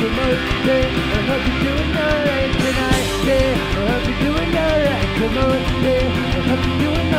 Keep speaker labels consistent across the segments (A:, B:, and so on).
A: Come on, yeah, I hope you're doing alright. Come on, yeah, I hope you're doing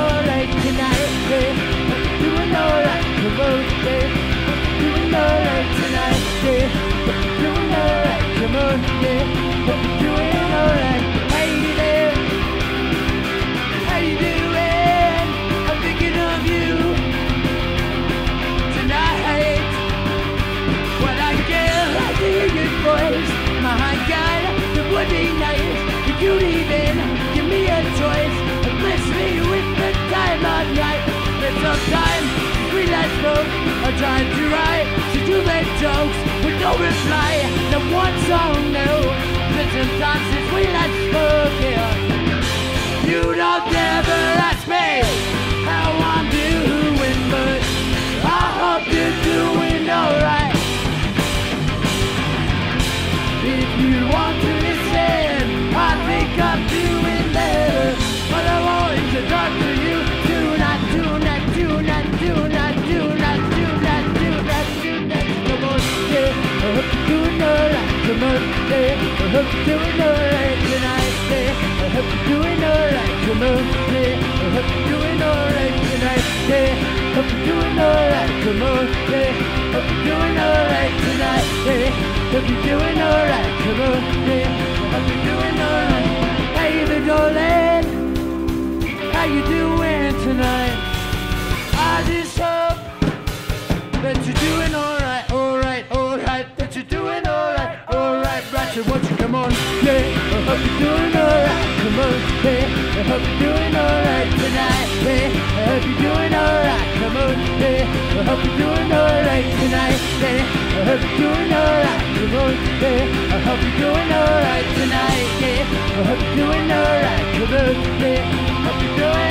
A: you'd even give me a choice and bless me with the time of night. And sometimes we last spoke, I tried to write to do make jokes with no reply. The one song no, but sometimes since we last spoke, yeah, you don't ever ask me how I'm doing, but I hope you're doing alright. If you want hope you're doing alright tonight, yeah. I hope you're doing alright. Come on, I hope you're doing alright tonight, yeah. Hope you're doing alright. Come on, yeah. Hope you're doing alright tonight, yeah. Hope you're doing alright, come on, yeah. Hope you're doing alright. There, darling, how you doing tonight? I just hope that you're hope you're doing alright tonight, yeah. I hope you're doing alright, come on, yeah. I hope you're doing alright tonight, yeah. I hope you're doing alright, come on, yeah. I hope you're doing alright tonight, yeah. I hope you're doing alright, come on, yeah. I hope you're doing.